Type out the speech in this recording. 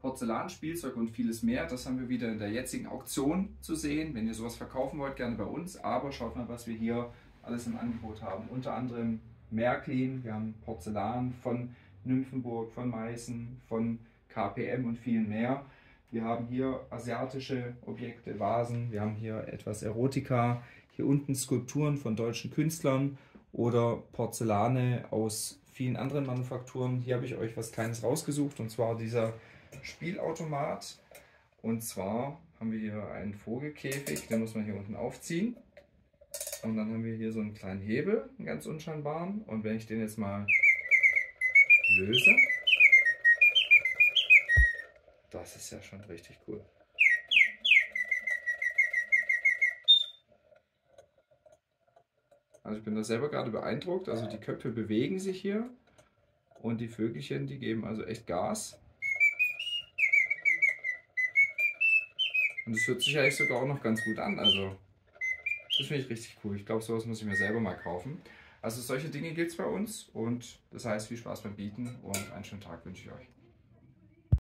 Porzellanspielzeug und vieles mehr. Das haben wir wieder in der jetzigen Auktion zu sehen. Wenn ihr sowas verkaufen wollt, gerne bei uns. Aber schaut mal, was wir hier alles im Angebot haben. Unter anderem Märklin, wir haben Porzellan von Nymphenburg, von Meißen, von KPM und viel mehr. Wir haben hier asiatische Objekte, Vasen, wir haben hier etwas Erotika, hier unten Skulpturen von deutschen Künstlern oder Porzellane aus vielen anderen Manufakturen. Hier habe ich euch was Kleines rausgesucht und zwar dieser Spielautomat. Und zwar haben wir hier einen Vogelkäfig, den muss man hier unten aufziehen. Und dann haben wir hier so einen kleinen Hebel, einen ganz unscheinbaren. Und wenn ich den jetzt mal löse, das ist ja schon richtig cool. Also ich bin da selber gerade beeindruckt. Also die Köpfe bewegen sich hier und die Vögelchen, die geben also echt Gas. Und es hört sich eigentlich sogar auch noch ganz gut an. Also das finde ich richtig cool. Ich glaube, sowas muss ich mir selber mal kaufen. Also solche Dinge gibt es bei uns und das heißt viel Spaß beim Bieten und einen schönen Tag wünsche ich euch.